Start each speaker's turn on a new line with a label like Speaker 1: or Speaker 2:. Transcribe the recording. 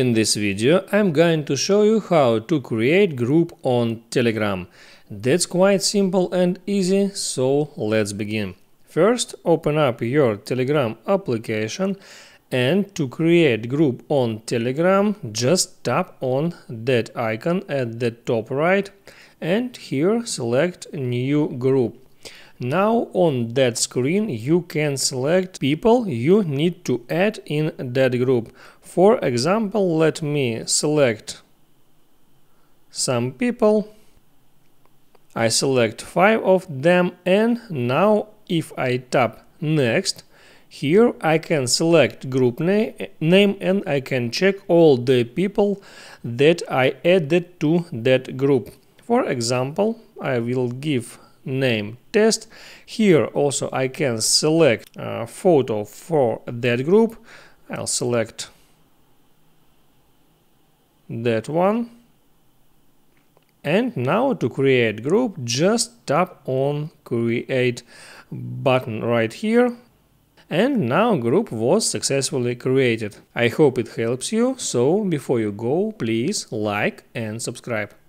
Speaker 1: In this video I'm going to show you how to create group on Telegram. That's quite simple and easy, so let's begin. First open up your Telegram application and to create group on Telegram just tap on that icon at the top right and here select new group. Now on that screen you can select people you need to add in that group. For example, let me select some people. I select five of them and now if I tap next, here I can select group na name and I can check all the people that I added to that group. For example, I will give name test. Here also I can select a photo for that group. I'll select that one. And now to create group, just tap on create button right here. And now group was successfully created. I hope it helps you, so before you go, please like and subscribe.